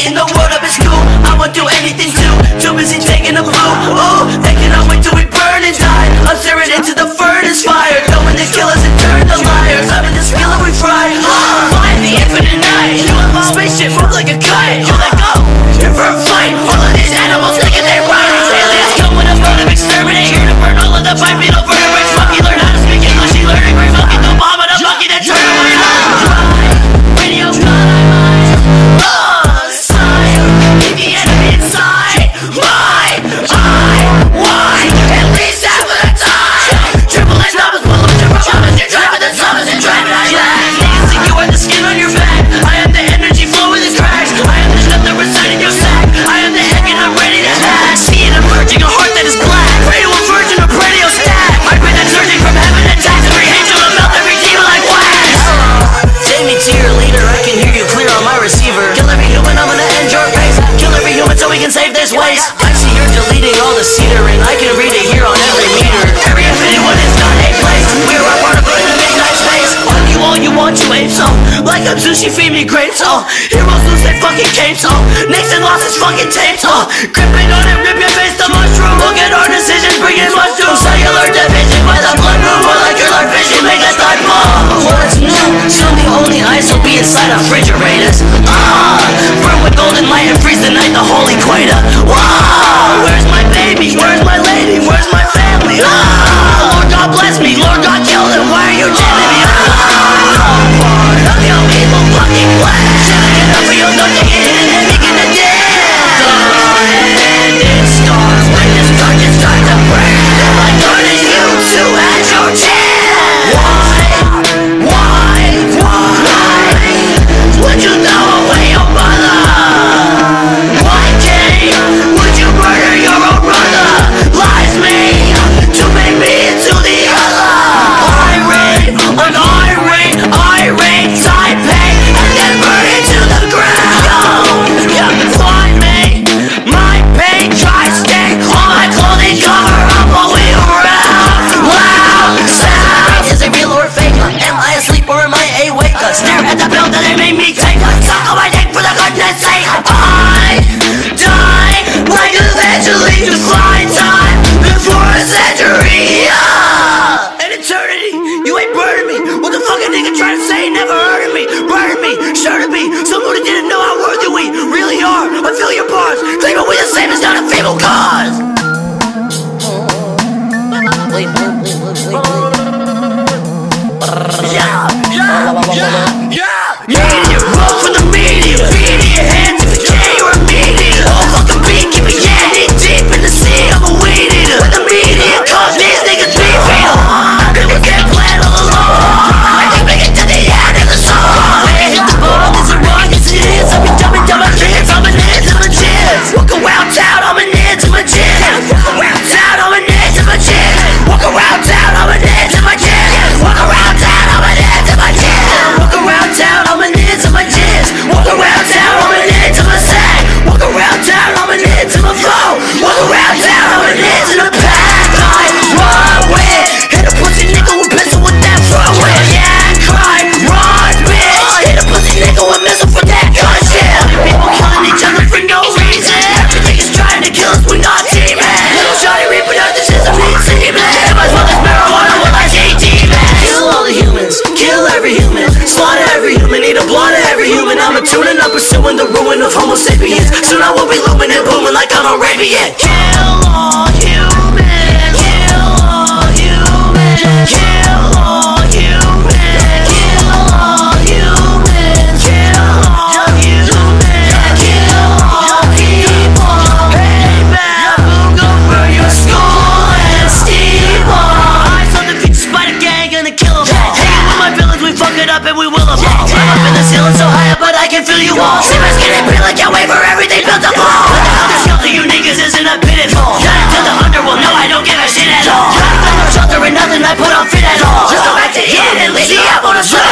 In the world of is cool, I won't do anything too Too busy taking a blue, ooh They cannot wait till we burn and die. I'm staring into the furnace fire. Knowing to kill us and turn the liars Loving the skill and we fry. Oh, the infinite night. You have my spaceship, move like a kite. You let go, you're for a fight. All of these animals taking their rights Aliens come with a mode of exterminate. Here to burn all of the vibrant can save this waste. I see you're deleting all the cedar, and I can read it here on every meter. Area 51 is not a place. We're a part of particle in the midnight space. Fuck you all, you want, you ape so. Like I'm Zeus she, feed me grapes, oh. Heroes lose their fucking capes, oh. Nixon lost his fucking tapes, oh. Gripping on it, rip your face, the mushroom, oh. in the ruin of homo sapiens Soon I will be looming and booming like I'm Arabian can fill you all. Slippers getting built like your wait for everything built to fall What the hell the shelter you niggas is in a pitiful Got it to the underworld, no I don't give a shit at all. Got no shelter and nothing I put on fit at all. Just go back to eating and leave the apple to slip